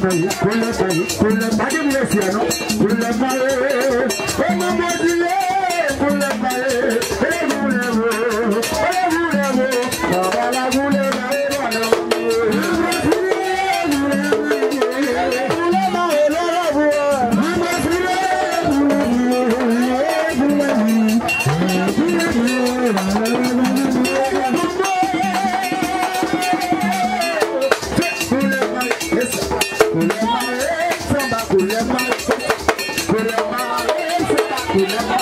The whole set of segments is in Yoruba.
con las con Thank you.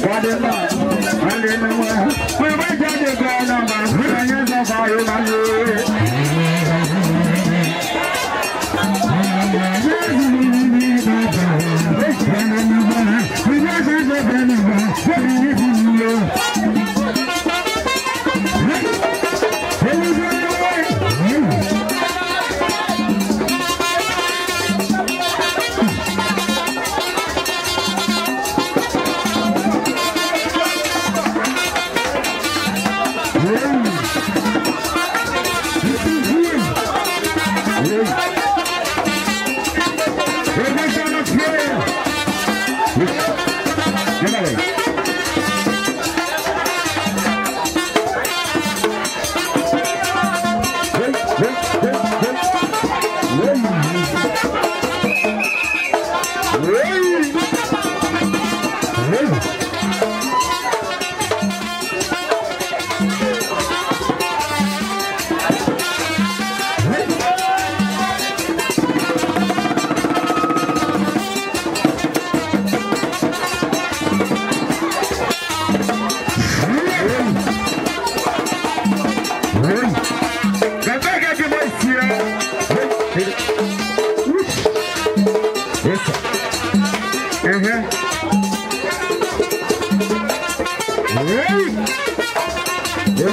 Why did not? Seni dinle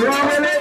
Bravo,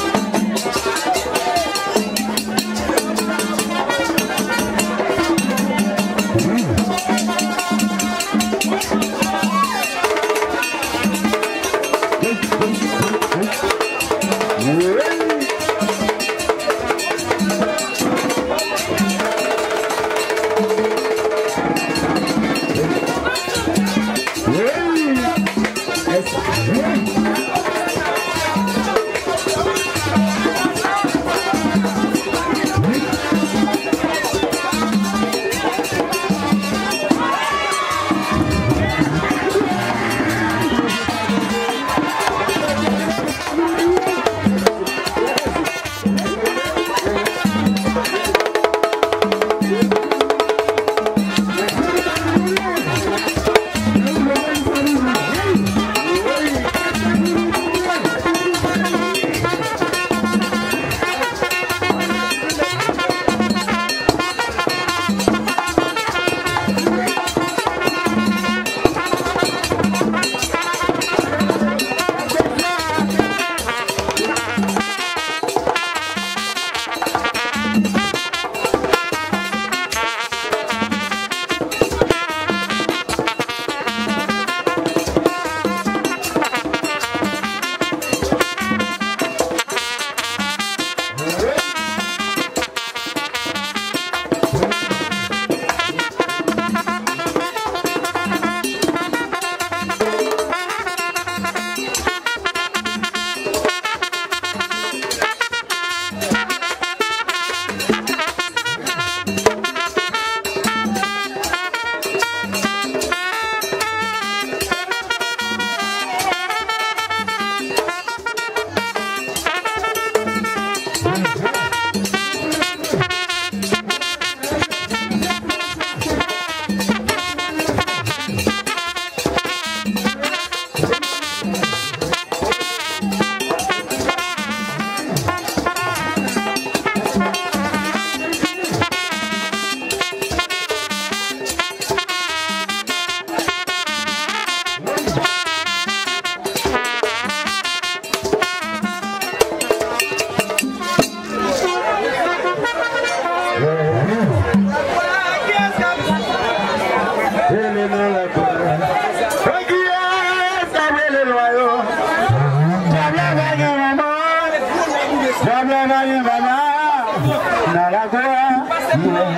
몰라.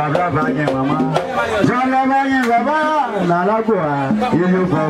bàbá bàyẹn màmá bàbá bàyẹn bàbá làlágbò à ìlú bàbá